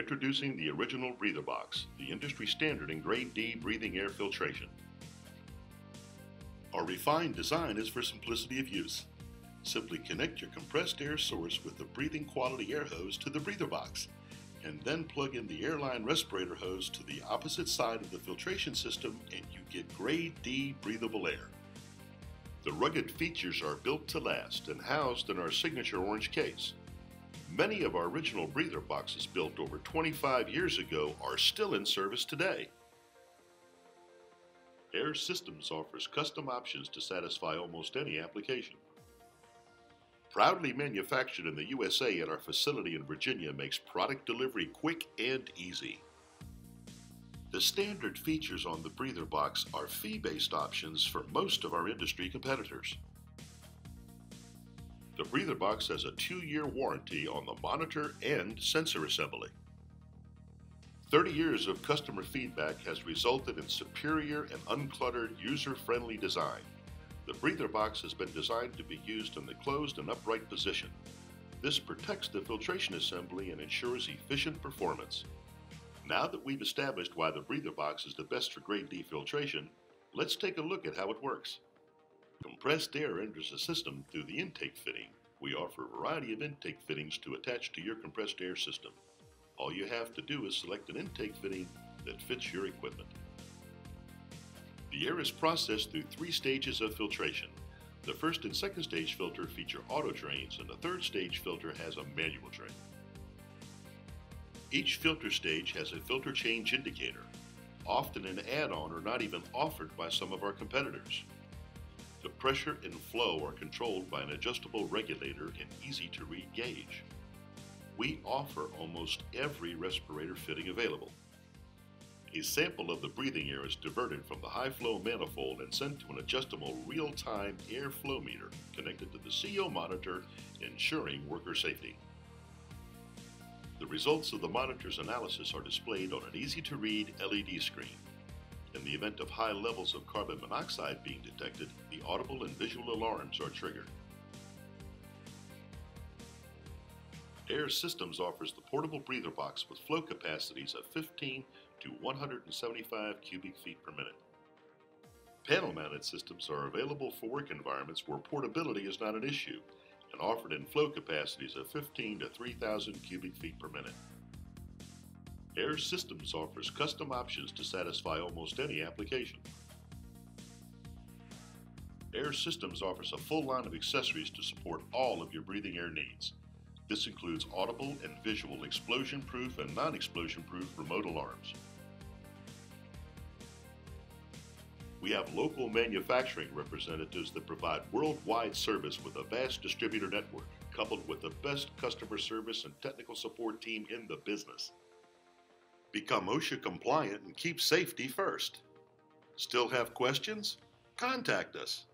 Introducing the original Breather Box, the industry standard in grade D breathing air filtration. Our refined design is for simplicity of use. Simply connect your compressed air source with the breathing quality air hose to the breather box, and then plug in the airline respirator hose to the opposite side of the filtration system and you get grade D breathable air. The rugged features are built to last and housed in our signature orange case. Many of our original breather boxes built over 25 years ago are still in service today. Air Systems offers custom options to satisfy almost any application. Proudly manufactured in the USA at our facility in Virginia makes product delivery quick and easy. The standard features on the breather box are fee-based options for most of our industry competitors. The breather box has a two-year warranty on the monitor and sensor assembly. 30 years of customer feedback has resulted in superior and uncluttered user-friendly design. The breather box has been designed to be used in the closed and upright position. This protects the filtration assembly and ensures efficient performance. Now that we've established why the breather box is the best for grade D filtration, let's take a look at how it works. Compressed air enters the system through the intake fitting. We offer a variety of intake fittings to attach to your compressed air system. All you have to do is select an intake fitting that fits your equipment. The air is processed through three stages of filtration. The first and second stage filter feature auto drains and the third stage filter has a manual drain. Each filter stage has a filter change indicator, often an add-on or not even offered by some of our competitors. The pressure and flow are controlled by an adjustable regulator and easy to read gauge we offer almost every respirator fitting available. A sample of the breathing air is diverted from the high flow manifold and sent to an adjustable real-time air flow meter connected to the CO monitor, ensuring worker safety. The results of the monitor's analysis are displayed on an easy-to-read LED screen. In the event of high levels of carbon monoxide being detected, the audible and visual alarms are triggered. Air Systems offers the portable breather box with flow capacities of 15 to 175 cubic feet per minute. Panel mounted systems are available for work environments where portability is not an issue and offered in flow capacities of 15 to 3,000 cubic feet per minute. Air Systems offers custom options to satisfy almost any application. Air Systems offers a full line of accessories to support all of your breathing air needs. This includes audible and visual explosion-proof and non-explosion-proof remote alarms. We have local manufacturing representatives that provide worldwide service with a vast distributor network, coupled with the best customer service and technical support team in the business. Become OSHA compliant and keep safety first. Still have questions? Contact us.